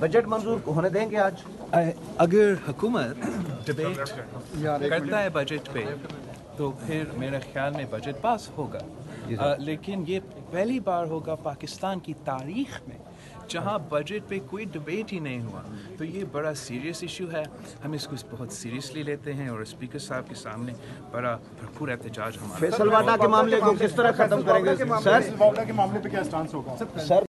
Budget मंजूर होने देंगे आज। अगर हुकूमत डिबेट करता है बजट पे तो फिर मेरे ख्याल में बजट पास होगा। आ, लेकिन ये पहली बार होगा पाकिस्तान की तारीख में जहाँ बजट पे कोई डिबेट ही नहीं हुआ। तो ये बड़ा सीरियस इशू है। हम इसको बहुत सीरियसली लेते हैं और स्पीकर साहब के सामने बड़ा भरपूर एहतजाज हमारा। फैसल वादा के मामले को किस तरह खत्म करेंगे? सर? के मामले पे क्या स्टांस होगा? सर